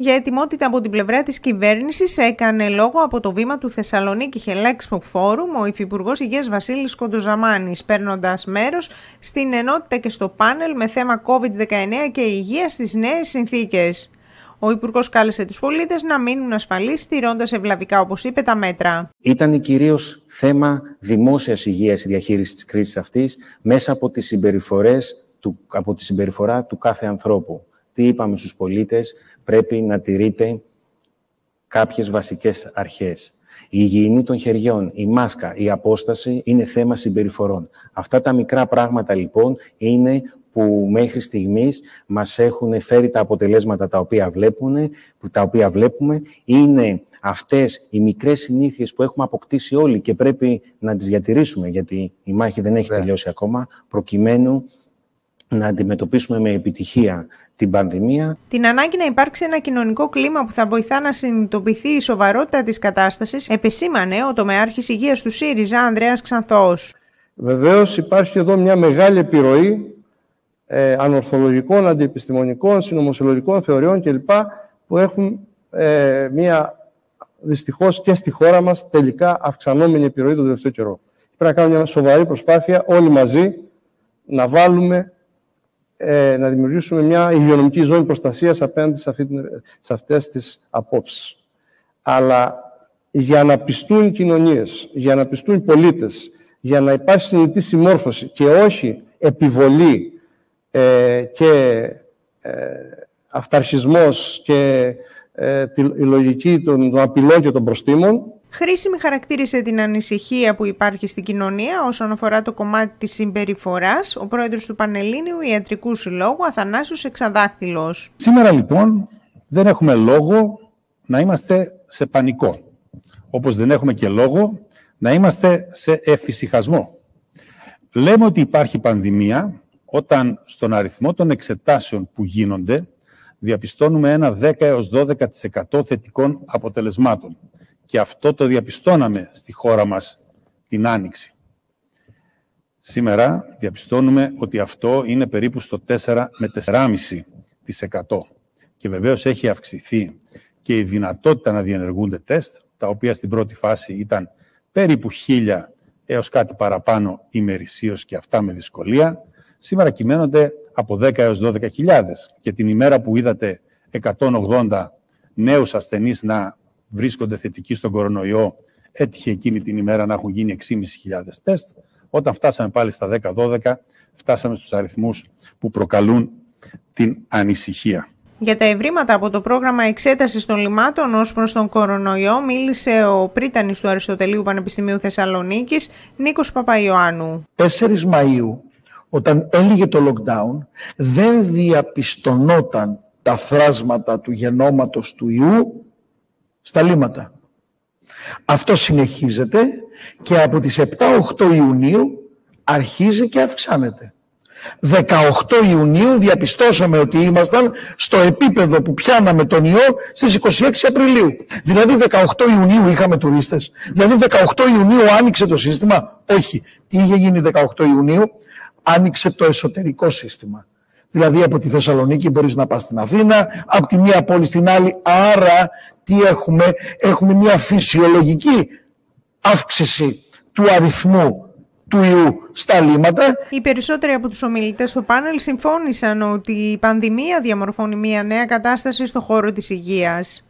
Για ετοιμότητα από την πλευρά της κυβέρνησης έκανε λόγο από το βήμα του Θεσσαλονίκη Χελέξπο Φόρουμ ο Υφυπουργός Υγείας Βασίλης Κοντοζαμάνης, παίρνοντας μέρος στην ενότητα και στο πάνελ με θέμα COVID-19 και υγεία στις νέες συνθήκες. Ο Υπουργό κάλεσε τους πολίτες να μείνουν ασφαλείς, στηρώντας ευλαβικά, όπως είπε, τα μέτρα. Ήταν κυρίως θέμα δημόσιας υγείας η διαχείριση της κρίσης αυτής μέσα από τι συμπεριφορές από τη συμπεριφορά του κάθε ανθρώπου. Τι είπαμε στους πολίτες, πρέπει να τηρείτε κάποιες βασικές αρχές. Η υγιεινή των χεριών, η μάσκα, η απόσταση είναι θέμα συμπεριφορών. Αυτά τα μικρά πράγματα λοιπόν είναι που μέχρι στιγμής μας έχουν φέρει τα αποτελέσματα τα οποία, βλέπουν, τα οποία βλέπουμε. Είναι αυτές οι μικρές συνήθειες που έχουμε αποκτήσει όλοι και πρέπει να τις διατηρήσουμε, γιατί η μάχη δεν έχει ναι. τελειώσει ακόμα, προκειμένου να αντιμετωπίσουμε με επιτυχία την πανδημία. Την ανάγκη να υπάρξει ένα κοινωνικό κλίμα που θα βοηθά να συνειδητοποιηθεί η σοβαρότητα της κατάστασης, επεσήμανε ο τομεάρχης υγείας του ΣΥΡΙΖΑ, Ανδρέας Ξανθός. Βεβαίως υπάρχει εδώ μια μεγάλη επιρροή ε, ανορθολογικών, αντιεπιστημονικών, συνωμοσιολογικών θεωριών κλπ. που έχουν ε, μια δυστυχώς και στη χώρα μας τελικά αυξανόμενη επιρροή τον τελευταίο καιρό. Πρέπει να κάνουμε μια σοβαρή προσπάθεια όλοι μαζί να βάλουμε ε, να δημιουργήσουμε μια υγειονομική ζώνη προστασίας απέναντι σε, αυτή, σε αυτές τις απόψεις. Αλλά για να πιστούν οι κοινωνίες, για να πιστούν οι πολίτες, για να υπάρχει συνειδητή συμμόρφωση και όχι επιβολή ε, και ε, αυταρχισμός και ε, τη, η λογική των, των απειλών και των προστήμων, Χρήσιμη χαρακτήρισε την ανησυχία που υπάρχει στην κοινωνία όσον αφορά το κομμάτι της συμπεριφοράς ο πρόεδρος του Πανελλήνιου Ιατρικούς Συλλόγου Αθανάσιος Εξαδάκτυλος. Σήμερα λοιπόν δεν έχουμε λόγο να είμαστε σε πανικό, όπως δεν έχουμε και λόγο να είμαστε σε εφησυχασμό. Λέμε ότι υπάρχει πανδημία όταν στον αριθμό των εξετάσεων που γίνονται διαπιστώνουμε ένα 10 έως 12% θετικών αποτελεσμάτων. Και αυτό το διαπιστώναμε στη χώρα μας την Άνοιξη. Σήμερα διαπιστώνουμε ότι αυτό είναι περίπου στο 4 με 4,5%. Και βεβαίως έχει αυξηθεί και η δυνατότητα να διενεργούνται τεστ, τα οποία στην πρώτη φάση ήταν περίπου 1.000 έως κάτι παραπάνω ημερησίως και αυτά με δυσκολία, σήμερα κυμαίνονται από 10 έως 12.000. Και την ημέρα που είδατε 180 νέους ασθενείς να βρίσκονται θετικοί στον κορονοϊό, έτυχε εκείνη την ημέρα να έχουν γίνει 6.500 τεστ. Όταν φτάσαμε πάλι στα 10-12, φτάσαμε στους αριθμούς που προκαλούν την ανησυχία. Για τα ευρήματα από το πρόγραμμα εξέτασης των λιμάτων ως προς τον κορονοϊό μίλησε ο πρίτανης του Αριστοτελείου Πανεπιστημίου Θεσσαλονίκης, Νίκος Παπαϊωάννου. 4 Μαΐου, όταν έλυγε το lockdown, δεν διαπιστωνόταν τα θράσματα του γενόματος του ιού στα λίματα. Αυτό συνεχίζεται και από τις 7-8 Ιουνίου αρχίζει και αυξάνεται. 18 Ιουνίου διαπιστώσαμε ότι ήμασταν στο επίπεδο που πιάναμε τον ιό στις 26 Απριλίου. Δηλαδή 18 Ιουνίου είχαμε τουρίστες. Δηλαδή 18 Ιουνίου άνοιξε το σύστημα. Όχι. Τι είχε γίνει 18 Ιουνίου; Άνοιξε το εσωτερικό σύστημα. Δηλαδή από τη Θεσσαλονίκη μπορείς να πας στην Αθήνα, από τη μία πόλη στην άλλη. Άρα τι έχουμε, έχουμε μια φυσιολογική αύξηση του αριθμού του ιού στα λίμματα. Οι περισσότεροι από τους ομιλητές στο πάνελ συμφώνησαν ότι η πανδημία διαμορφώνει μια νέα κατάσταση στο χώρο της υγείας.